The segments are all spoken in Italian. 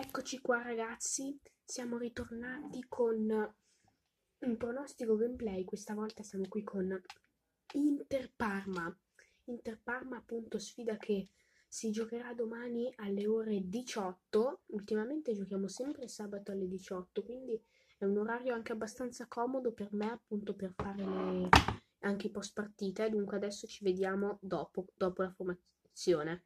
Eccoci qua ragazzi, siamo ritornati con un pronostico gameplay, questa volta siamo qui con Inter Parma. Inter Parma appunto sfida che si giocherà domani alle ore 18, ultimamente giochiamo sempre sabato alle 18, quindi è un orario anche abbastanza comodo per me appunto per fare le, anche i post partite, dunque adesso ci vediamo dopo, dopo la formazione.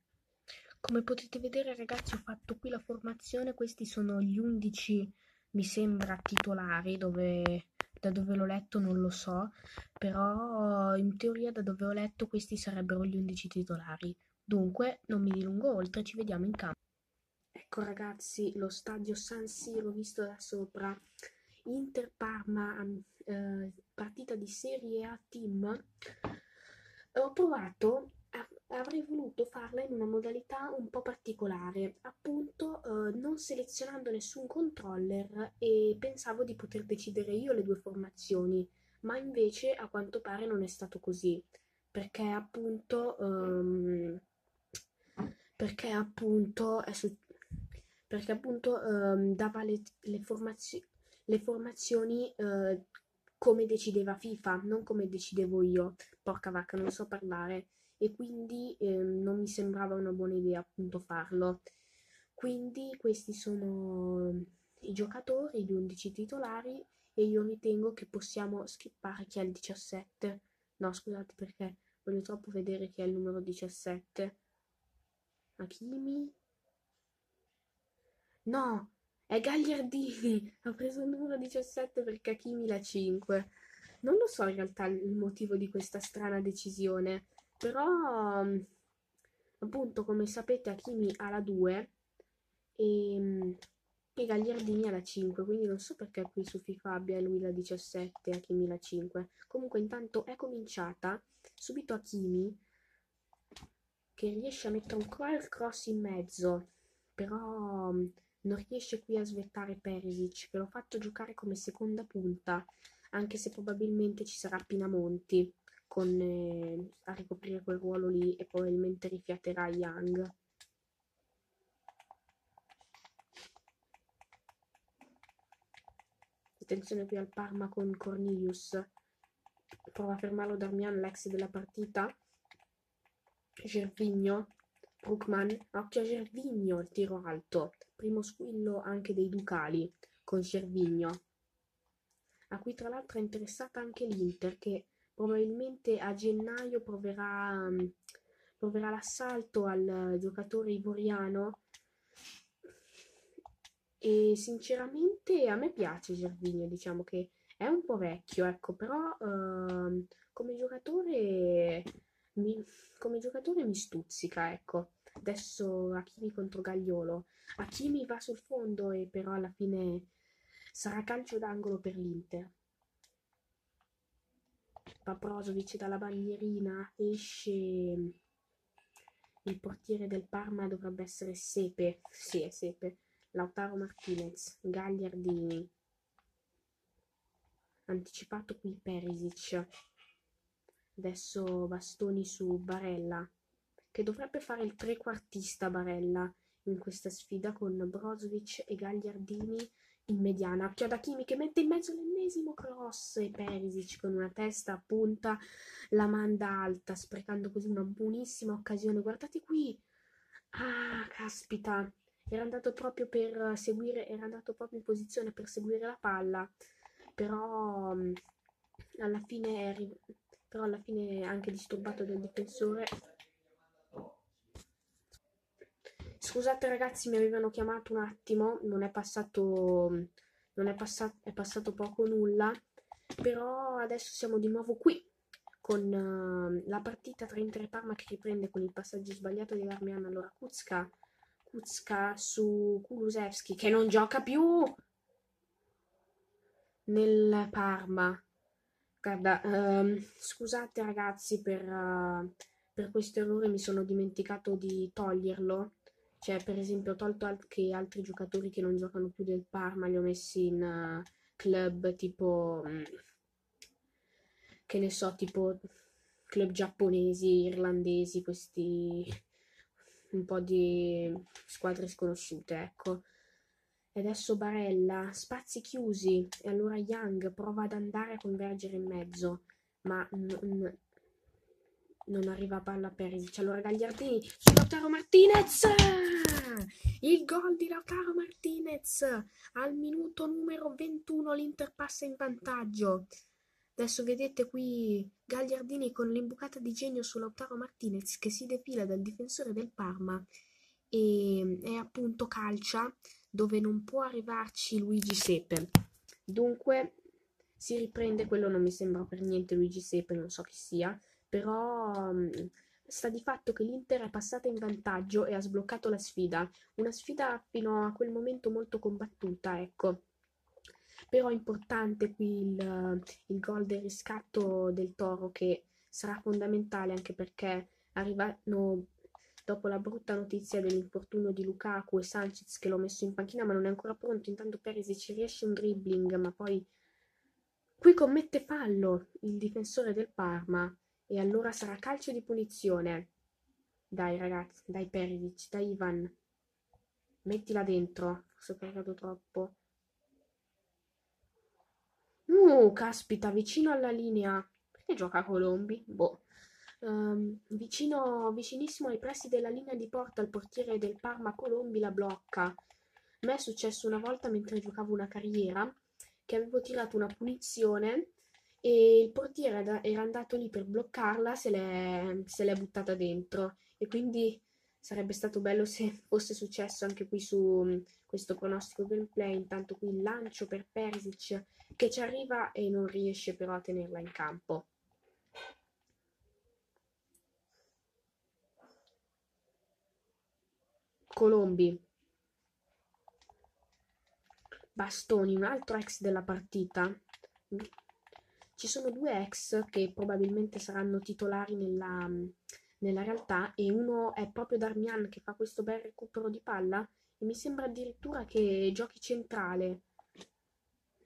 Come potete vedere ragazzi ho fatto qui la formazione, questi sono gli 11 mi sembra titolari, dove, da dove l'ho letto non lo so, però in teoria da dove ho letto questi sarebbero gli 11 titolari. Dunque non mi dilungo oltre, ci vediamo in campo. Ecco ragazzi lo stadio San Siro visto da sopra, Inter Parma, eh, partita di Serie A Team. Ho provato avrei voluto farla in una modalità un po' particolare, appunto eh, non selezionando nessun controller e pensavo di poter decidere io le due formazioni, ma invece a quanto pare non è stato così, perché appunto, um, perché appunto, su- perché appunto um, dava le, le, formazio- le formazioni uh, come decideva FIFA, non come decidevo io. Porca vacca, non so parlare e quindi eh, non mi sembrava una buona idea appunto farlo. Quindi questi sono i giocatori, gli 11 titolari e io ritengo che possiamo skippare chi è il 17. No, scusate perché voglio troppo vedere chi è il numero 17. Hakimi? No, è Gagliardini. Ha preso il numero 17 perché Hakimi la 5. Non lo so in realtà il motivo di questa strana decisione. Però, mm, appunto, come sapete, Hakimi ha la 2 e, e Gagliardini ha la 5, quindi non so perché qui su FIFA abbia lui la 17 e Hakimi la 5. Comunque, intanto è cominciata subito Hakimi che riesce a mettere un cross in mezzo, però mm, non riesce qui a svettare Perisic, che l'ho fatto giocare come seconda punta, anche se probabilmente ci sarà Pinamonti con, eh, a ricoprire quel ruolo lì e probabilmente rifiaterà Young. Attenzione qui al Parma con Cornelius. Prova a fermarlo Darmian, l'ex della partita. Gervigno. Brookman. Occhio a Gervigno, il tiro alto. Primo squillo anche dei Ducali con Gervigno. A cui tra l'altro è interessata anche l'Inter che probabilmente a gennaio proverà, mm, proverà l'assalto al giocatore ivoriano e sinceramente a me piace Gervinho, diciamo che è un po' vecchio, ecco, però uh, come giocatore mi, come giocatore mi stuzzica, ecco. Adesso Hakimi contro Gagliolo. Hakimi va sul fondo e però alla fine sarà calcio d'angolo per l'Inter. Paprosovic dalla bandierina, esce il portiere del Parma dovrebbe essere Sepe, sì è Sepe, Lautaro Martinez, Gagliardini, anticipato qui Perisic, adesso bastoni su Barella, che dovrebbe fare il trequartista Barella in questa sfida con Brozovic e Gagliardini in mediana. Chioda Kimi che mette in mezzo l'ennesimo cross e Perisic con una testa a punta la manda alta, sprecando così una buonissima occasione. Guardate qui. Ah, caspita. Era andato proprio per seguire, era andato proprio in posizione per seguire la palla, però mm, alla fine, però alla fine anche disturbato del difensore Scusate ragazzi, mi avevano chiamato un attimo, non è passato, non è passato, è passato poco nulla, però adesso siamo di nuovo qui con uh, la partita tra Inter e Parma che riprende con il passaggio sbagliato di Darmian. Allora, Kuzka, Kuzka su Kulusevski che non gioca più nel Parma. Guarda, um, scusate ragazzi per, uh, per questo errore, mi sono dimenticato di toglierlo cioè, per esempio, ho tolto anche altri giocatori che non giocano più del Parma, li ho messi in uh, club tipo, mm, che ne so, tipo club giapponesi, irlandesi, questi un po' di squadre sconosciute, ecco. E adesso Barella, spazi chiusi. E allora Young prova ad andare a convergere in mezzo, ma non, non arriva palla Perisic. Allora Gagliardini su Lautaro Martinez! Il gol di Lautaro Martinez! Al minuto numero 21 l'Inter passa in vantaggio. Adesso vedete qui Gagliardini con l'imbucata di genio su Lautaro Martinez che si defila dal difensore del Parma e, e appunto calcia dove non può arrivarci Luigi Sepe. Dunque si riprende, quello non mi sembra per niente Luigi Sepe, non so chi sia, però mm, sta di fatto che l'Inter è passata in vantaggio e ha sbloccato la sfida, una sfida fino a quel momento molto combattuta, ecco. Però è importante qui il, il gol del riscatto del Toro che sarà fondamentale anche perché arrivano dopo la brutta notizia dell'infortunio di Lukaku e Sanchez che l'ho messo in panchina ma non è ancora pronto, intanto Perisic riesce un dribbling ma poi qui commette fallo il difensore del Parma e allora sarà calcio di punizione. Dai ragazzi, dai Perisic, dai Ivan, mettila dentro, forse ho cargato troppo. Uh, caspita, vicino alla linea. Perché gioca Colombi? Boh um, vicino, vicinissimo ai pressi della linea di porta il portiere del Parma Colombi la blocca. A me è successo una volta mentre giocavo una carriera che avevo tirato una punizione e il portiere era andato lì per bloccarla, se l'è, se l'è buttata dentro e quindi sarebbe stato bello se fosse successo anche qui su questo pronostico gameplay. Intanto qui il lancio per Perisic che ci arriva e non riesce però a tenerla in campo. Colombi. Bastoni, un altro ex della partita. Ci sono due ex che probabilmente saranno titolari nella, nella realtà e uno è proprio Darmian che fa questo bel recupero di palla e mi sembra addirittura che giochi centrale.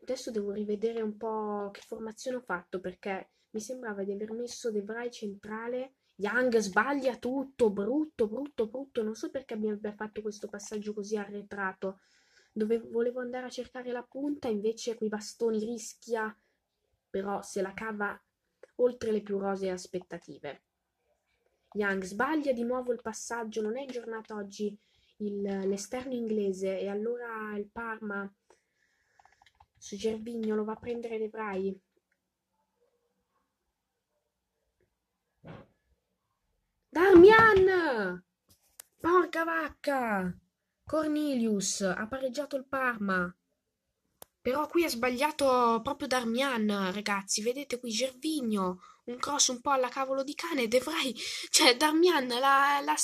Adesso devo rivedere un po' che formazione ho fatto perché mi sembrava di aver messo De Vrij centrale Young sbaglia tutto, brutto, brutto, brutto. Non so perché abbia fatto questo passaggio così arretrato. Dove volevo andare a cercare la punta, invece quei bastoni rischia, però se la cava oltre le più rosee aspettative. Young sbaglia di nuovo il passaggio, non è in giornata oggi il, l'esterno inglese e allora il Parma su Gervigno lo va a prendere De Vrij Darmian! Porca vacca! Cornelius ha pareggiato il Parma. Però qui ha sbagliato proprio Darmian, ragazzi. Vedete qui Gervigno, un cross un po' alla cavolo di cane. Devrai, cioè Darmian la, la,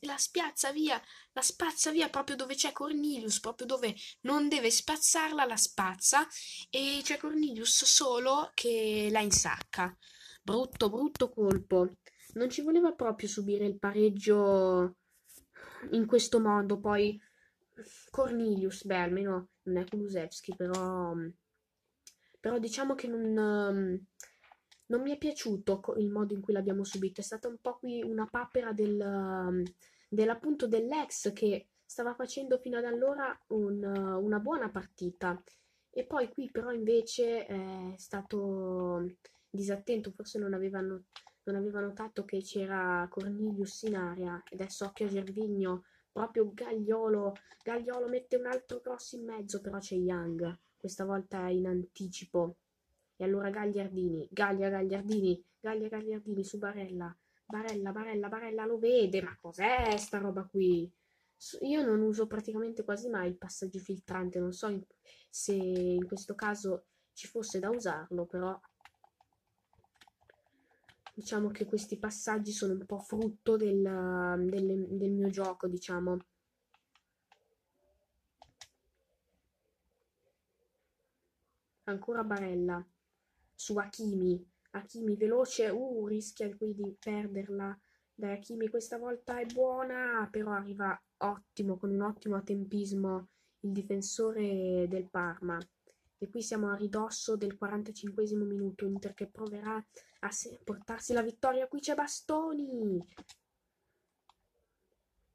la spiazza via, la spazza via proprio dove c'è Cornelius, proprio dove non deve spazzarla, la spazza. E c'è Cornelius solo che la insacca. Brutto, brutto colpo non ci voleva proprio subire il pareggio in questo modo. Poi Cornelius, beh, almeno non è Kulusevski, però, però diciamo che non, non, mi è piaciuto il modo in cui l'abbiamo subito. È stata un po' qui una papera del, dell'appunto dell'ex che stava facendo fino ad allora un, una buona partita. E poi qui però invece è stato disattento, forse non avevano non aveva notato che c'era Cornelius in aria ed adesso occhio Gervigno proprio Gagliolo Gagliolo mette un altro cross in mezzo però c'è Young questa volta in anticipo. E allora Gagliardini Gaglia Gagliardini Gaglia Gagliardini su Barella. Barella Barella Barella lo vede ma cos'è sta roba qui? Io non uso praticamente quasi mai il passaggio filtrante non so se in questo caso ci fosse da usarlo però diciamo che questi passaggi sono un po' frutto del, del, del mio gioco, diciamo. Ancora Barella su Hakimi. Hakimi veloce, uh, rischia qui di perderla. Dai, Hakimi questa volta è buona, però arriva ottimo, con un ottimo tempismo il difensore del Parma. E qui siamo a ridosso del 45 minuto, Inter che proverà a portarsi la vittoria. Qui c'è Bastoni!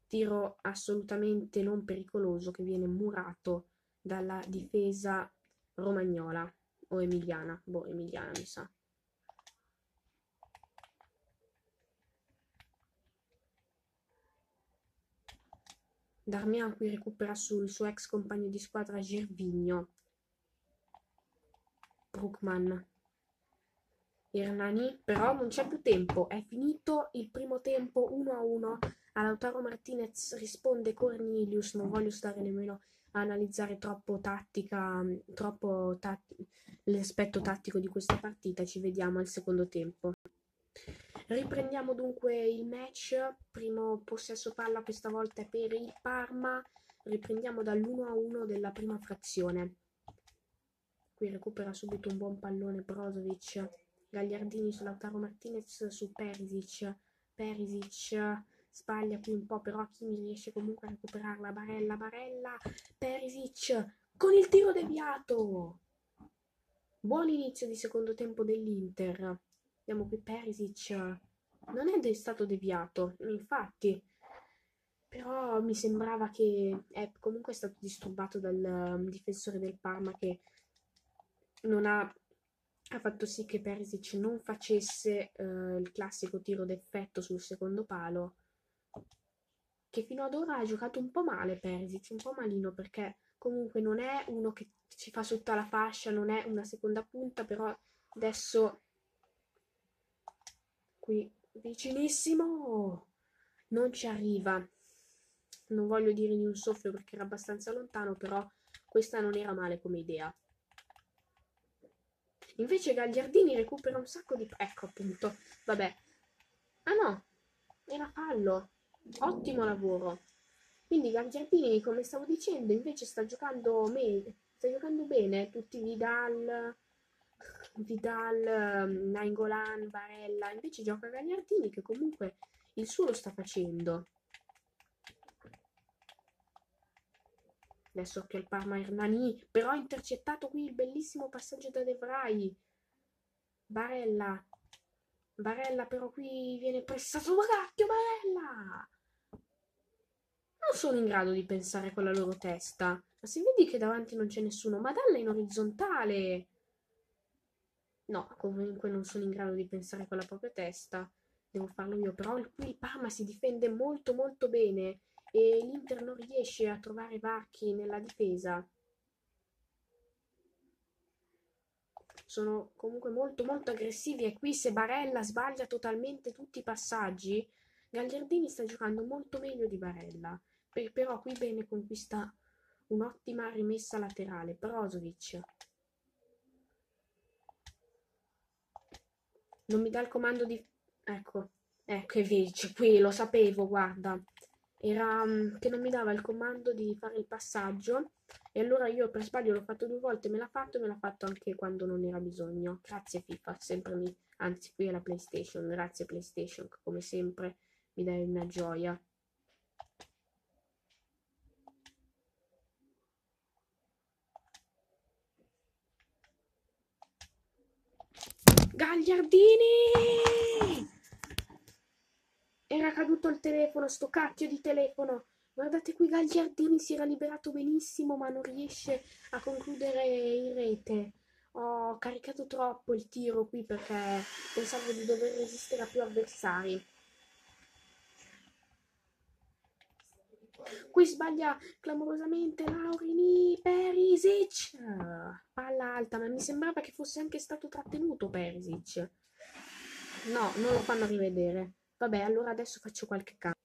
Tiro assolutamente non pericoloso che viene murato dalla difesa romagnola o emiliana, boh, emiliana mi sa. Darmian qui recupera sul suo ex compagno di squadra Gervigno. Brookman. Hernani, però non c'è più tempo, è finito il primo tempo 1 a 1. A Lautaro Martinez risponde Cornelius, non voglio stare nemmeno a analizzare troppo tattica, troppo tat- l'aspetto tattico di questa partita, ci vediamo al secondo tempo. Riprendiamo dunque il match, primo possesso palla questa volta è per il Parma, riprendiamo dall'1 a 1 della prima frazione. Qui recupera subito un buon pallone Brozovic, Gagliardini su Lautaro Martinez su Perisic, Perisic sbaglia qui un po' però Kimi riesce comunque a recuperarla, Barella, Barella, Perisic con il tiro deviato. Buon inizio di secondo tempo dell'Inter. Vediamo qui Perisic. Non è stato deviato, infatti. Però mi sembrava che è comunque stato disturbato dal um, difensore del Parma che non ha, ha fatto sì che Perisic non facesse uh, il classico tiro d'effetto sul secondo palo. Che fino ad ora ha giocato un po' male Perisic, un po' malino perché comunque non è uno che ci fa sotto la fascia, non è una seconda punta, però adesso qui vicinissimo non ci arriva non voglio dire di un soffio perché era abbastanza lontano però questa non era male come idea invece Gagliardini recupera un sacco di ecco appunto vabbè. Ah no era fallo. Ottimo lavoro. Quindi Gagliardini come stavo dicendo invece sta giocando meglio sta giocando bene. Tutti Vidal Vidal, ehm, Nainggolan, Barella, invece gioca Gagliardini che comunque il suo lo sta facendo. Adesso che il Parma Hernani, però ha intercettato qui il bellissimo passaggio da De Vrij. Barella. Barella però qui viene pressato cacchio Barella! Non sono in grado di pensare con la loro testa. Ma se vedi che davanti non c'è nessuno, ma dalla in orizzontale. No, comunque non sono in grado di pensare con la propria testa. Devo farlo io. Però qui il Parma si difende molto molto bene e l'Inter non riesce a trovare varchi nella difesa. Sono comunque molto molto aggressivi e qui se Barella sbaglia totalmente tutti i passaggi, Gagliardini sta giocando molto meglio di Barella. Per, però qui bene conquista un'ottima rimessa laterale. Brozovic Non mi dà il comando di... Ecco, ecco invece, qui lo sapevo, guarda. Era um, che non mi dava il comando di fare il passaggio e allora io per sbaglio l'ho fatto due volte, me l'ha fatto e me l'ha fatto anche quando non era bisogno. Grazie FIFA, sempre mi... Anzi, qui è la PlayStation, grazie PlayStation, come sempre mi dai una gioia. Gagliardini! Era caduto il telefono, sto cacchio di telefono. Guardate qui, Gagliardini si era liberato benissimo, ma non riesce a concludere in rete. Ho caricato troppo il tiro qui perché pensavo di dover resistere a più avversari. Qui sbaglia clamorosamente Laurini Perisic. Palla alta, ma mi sembrava che fosse anche stato trattenuto Perisic. No, non lo fanno rivedere. Vabbè, allora adesso faccio qualche cambio.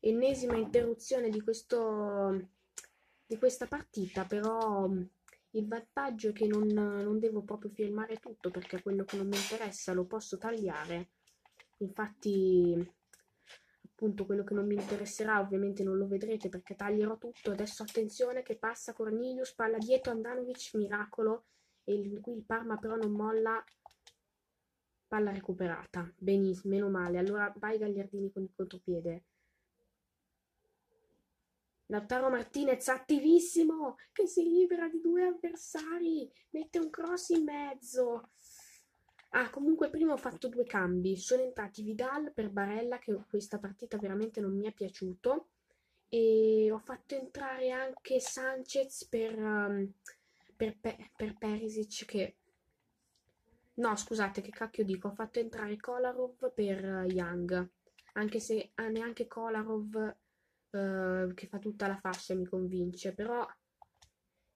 Ennesima interruzione di, questo, di questa partita, però il vantaggio è che non, non devo proprio filmare tutto perché quello che non mi interessa lo posso tagliare. Infatti appunto quello che non mi interesserà ovviamente non lo vedrete perché taglierò tutto adesso attenzione che passa Cornelius palla dietro Andanovic miracolo e qui il Parma però non molla palla recuperata benissimo meno male allora vai Gagliardini con il contropiede Lautaro Martinez attivissimo che si libera di due avversari mette un cross in mezzo Ah, comunque prima ho fatto due cambi. Sono entrati Vidal per Barella, che questa partita veramente non mi è piaciuto. e ho fatto entrare anche Sanchez per, um, per, per Perisic che no scusate che cacchio dico? Ho fatto entrare Kolarov per uh, Young. Anche se ah, neanche Kolarov uh, che fa tutta la fascia mi convince però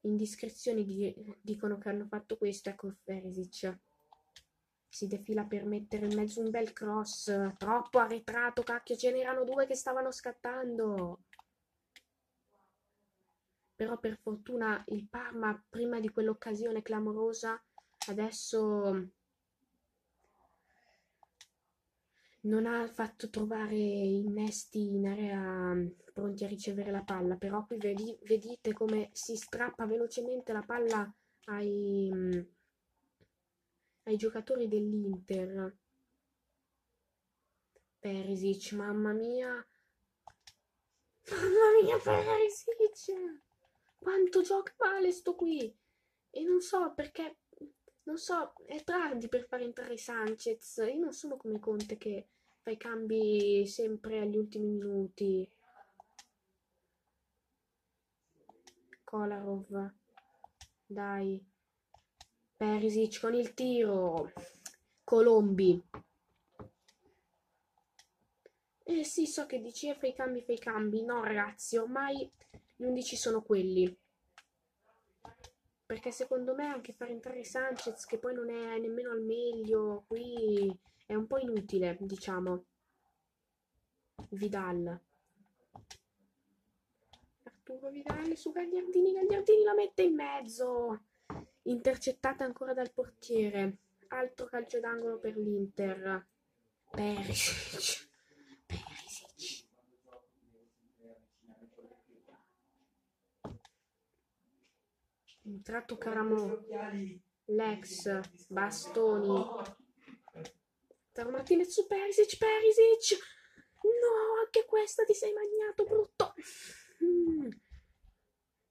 indiscrezioni di, dicono che hanno fatto questo ecco Perisic si defila per mettere in mezzo un bel cross troppo arretrato cacchio ce n'erano due che stavano scattando. Però per fortuna il Parma prima di quell'occasione clamorosa adesso non ha fatto trovare innesti in area pronti a ricevere la palla però qui vedi, vedete come si strappa velocemente la palla ai, ai giocatori dell'Inter. Perisic mamma mia. Mamma mia Perisic. Quanto gioca male sto qui. E non so perché, non so, è tardi per far entrare Sanchez. Io non sono come Conte che fa i cambi sempre agli ultimi minuti. Kolarov, dai. Perisic con il tiro. Colombi. Eh sì, so che dici, eh, fai i cambi, fai i cambi. No, ragazzi, ormai gli 11 sono quelli. Perché secondo me anche far entrare Sanchez, che poi non è nemmeno al meglio, qui è un po' inutile, diciamo. Vidal. Arturo Vidal su Gagliardini, Gagliardini la mette in mezzo. Intercettata ancora dal portiere. Altro calcio d'angolo per l'Inter. Perisic. Tratto Caramo, Lex, Bastoni, Martinez su Perisic, Perisic! No, anche questa ti sei magnato, brutto! Mm.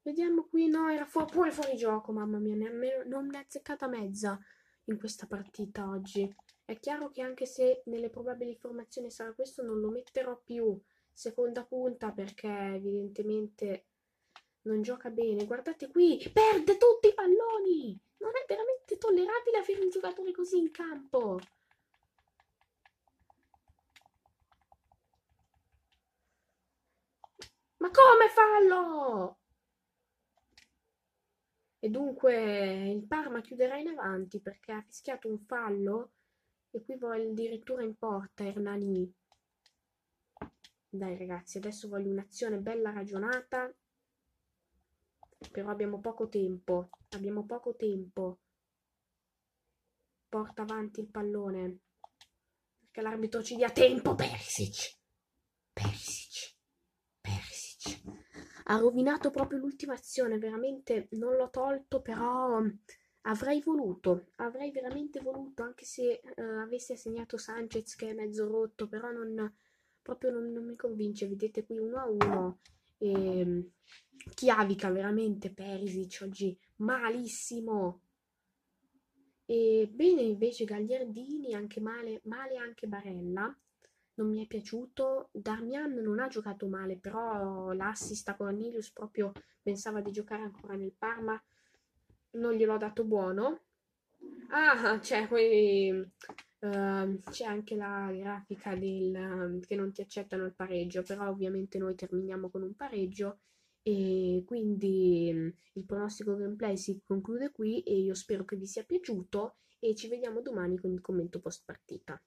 Vediamo qui, no, era fu pure fuori gioco, mamma mia, ne non ne ha azzeccata mezza in questa partita oggi. È chiaro che anche se nelle probabili formazioni sarà questo, non lo metterò più seconda punta perché evidentemente non gioca bene. Guardate qui, perde tutti i palloni. Non è veramente tollerabile avere un giocatore così in campo. Ma come fallo? E dunque il Parma chiuderà in avanti perché ha fischiato un fallo e qui vuole addirittura in porta Hernani. Dai ragazzi, adesso voglio un'azione bella ragionata però abbiamo poco tempo. Abbiamo poco tempo. Porta avanti il pallone. Perché l'arbitro ci dia tempo. Perisic. Perisic. Perisic. Ha rovinato proprio l'ultima azione. Veramente non l'ho tolto, però avrei voluto. Avrei veramente voluto, anche se uh, avessi assegnato Sanchez che è mezzo rotto, però non, proprio non, non mi convince. Vedete qui 1 a 1 e, ehm, chiavica veramente Perisic oggi malissimo. E bene invece Gagliardini, anche male, male anche Barella. Non mi è piaciuto. Darmian non ha giocato male, però l'assist a Cornelius proprio pensava di giocare ancora nel Parma. Non gliel'ho dato buono. Ah, c'è quei, uh, c'è anche la grafica del, uh, che non ti accettano il pareggio, però ovviamente noi terminiamo con un pareggio e quindi mm, il pronostico gameplay si conclude qui e io spero che vi sia piaciuto e ci vediamo domani con il commento post partita.